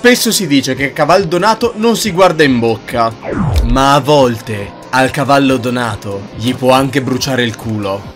Spesso si dice che cavallo donato non si guarda in bocca, ma a volte al cavallo donato gli può anche bruciare il culo.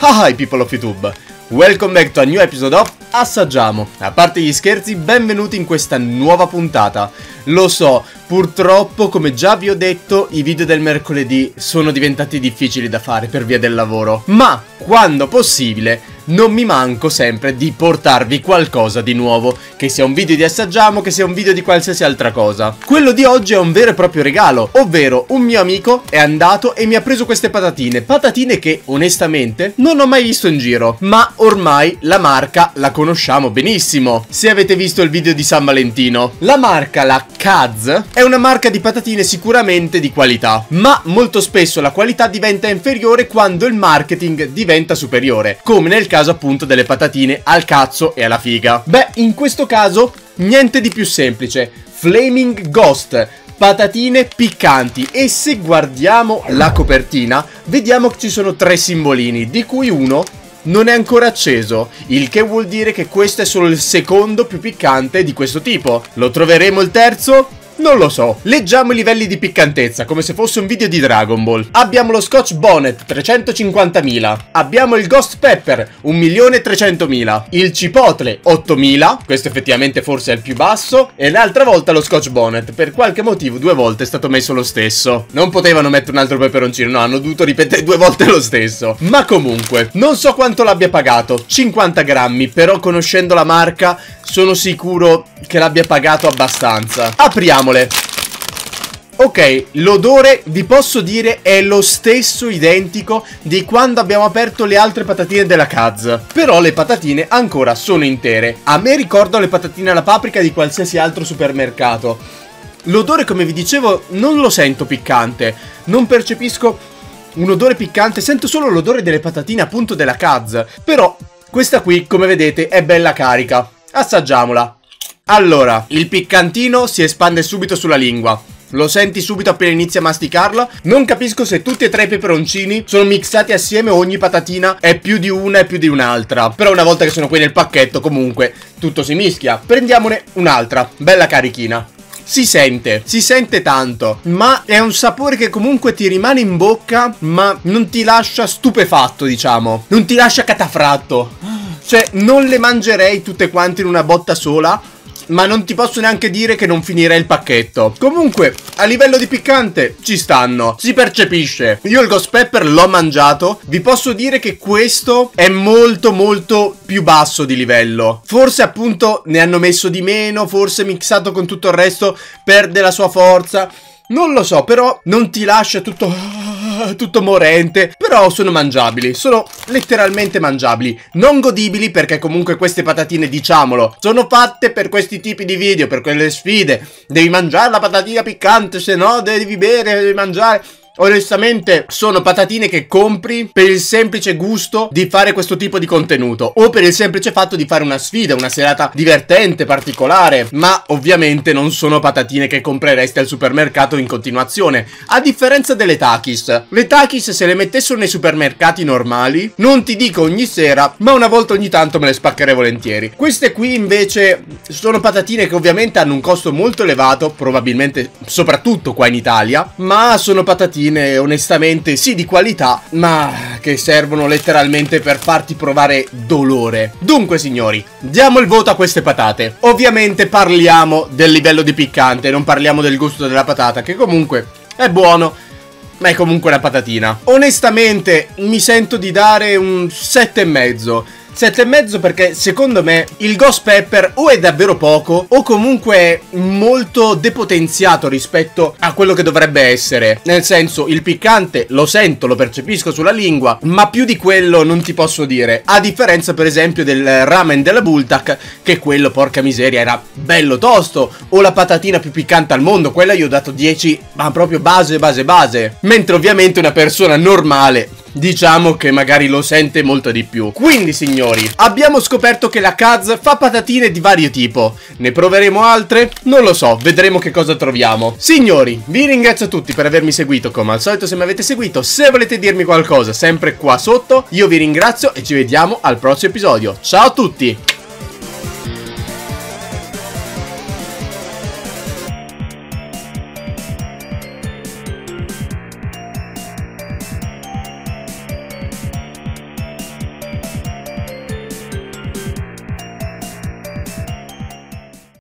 Hi people of YouTube, welcome back to a new episode of Assaggiamo. A parte gli scherzi, benvenuti in questa nuova puntata. Lo so, purtroppo, come già vi ho detto, i video del mercoledì sono diventati difficili da fare per via del lavoro. Ma, quando possibile, non mi manco sempre di portarvi qualcosa di nuovo, che sia un video di assaggiamo, che sia un video di qualsiasi altra cosa. Quello di oggi è un vero e proprio regalo, ovvero un mio amico è andato e mi ha preso queste patatine, patatine che onestamente non ho mai visto in giro, ma ormai la marca la conosciamo benissimo, se avete visto il video di San Valentino. La marca, la Kaz, è una marca di patatine sicuramente di qualità, ma molto spesso la qualità diventa inferiore quando il marketing diventa superiore, come nel caso appunto delle patatine al cazzo e alla figa. Beh, in questo caso niente di più semplice. Flaming Ghost, patatine piccanti e se guardiamo la copertina vediamo che ci sono tre simbolini di cui uno non è ancora acceso, il che vuol dire che questo è solo il secondo più piccante di questo tipo. Lo troveremo il terzo? Non lo so. Leggiamo i livelli di piccantezza, come se fosse un video di Dragon Ball. Abbiamo lo Scotch Bonnet, 350.000. Abbiamo il Ghost Pepper, 1.300.000. Il Cipotle, 8.000. Questo effettivamente forse è il più basso. E l'altra volta lo Scotch Bonnet. Per qualche motivo due volte è stato messo lo stesso. Non potevano mettere un altro peperoncino, no, hanno dovuto ripetere due volte lo stesso. Ma comunque, non so quanto l'abbia pagato. 50 grammi, però conoscendo la marca sono sicuro che l'abbia pagato abbastanza. Apriamole. Ok, l'odore vi posso dire è lo stesso identico di quando abbiamo aperto le altre patatine della Kaz. Però le patatine ancora sono intere. A me ricordano le patatine alla paprika di qualsiasi altro supermercato. L'odore, come vi dicevo, non lo sento piccante. Non percepisco un odore piccante, sento solo l'odore delle patatine appunto della Kaz. Però questa qui, come vedete, è bella carica. Assaggiamola. Allora, il piccantino si espande subito sulla lingua. Lo senti subito appena inizi a masticarla? Non capisco se tutti e tre i peperoncini sono mixati assieme o ogni patatina è più di una e più di un'altra. Però una volta che sono qui nel pacchetto, comunque, tutto si mischia. Prendiamone un'altra, bella carichina. Si sente, si sente tanto, ma è un sapore che comunque ti rimane in bocca, ma non ti lascia stupefatto, diciamo. Non ti lascia catafratto. Cioè, non le mangerei tutte quante in una botta sola. Ma non ti posso neanche dire che non finirei il pacchetto. Comunque, a livello di piccante, ci stanno. Si percepisce. Io il ghost pepper l'ho mangiato. Vi posso dire che questo è molto molto più basso di livello. Forse appunto ne hanno messo di meno. Forse mixato con tutto il resto perde la sua forza. Non lo so, però non ti lascia tutto tutto morente. Però sono mangiabili, sono letteralmente mangiabili. Non godibili perché comunque queste patatine, diciamolo, sono fatte per questi tipi di video, per quelle sfide. Devi mangiare la patatina piccante, se no devi bere, devi mangiare... Onestamente sono patatine che compri per il semplice gusto di fare questo tipo di contenuto o per il semplice fatto di fare una sfida, una serata divertente, particolare, ma ovviamente non sono patatine che compreresti al supermercato in continuazione, a differenza delle Takis. Le Takis se le mettessero nei supermercati normali, non ti dico ogni sera, ma una volta ogni tanto me le spaccherei volentieri. Queste qui invece sono patatine che ovviamente hanno un costo molto elevato, probabilmente soprattutto qua in Italia, ma sono patatine patatine onestamente sì di qualità, ma che servono letteralmente per farti provare dolore. Dunque signori, diamo il voto a queste patate. Ovviamente parliamo del livello di piccante, non parliamo del gusto della patata, che comunque è buono, ma è comunque una patatina. Onestamente mi sento di dare un 7,5. 7,5 perché secondo me il Ghost Pepper o è davvero poco o comunque molto depotenziato rispetto a quello che dovrebbe essere. Nel senso, il piccante lo sento, lo percepisco sulla lingua, ma più di quello non ti posso dire. A differenza per esempio del ramen della Bultak, che quello, porca miseria, era bello tosto, o la patatina più piccante al mondo, quella io ho dato 10, ma proprio base, base, base. Mentre ovviamente una persona normale diciamo che magari lo sente molto di più. Quindi signori, abbiamo scoperto che la Kaz fa patatine di vario tipo. Ne proveremo altre? Non lo so, vedremo che cosa troviamo. Signori, vi ringrazio tutti per avermi seguito, come al solito se mi avete seguito, se volete dirmi qualcosa sempre qua sotto, io vi ringrazio e ci vediamo al prossimo episodio. Ciao a tutti!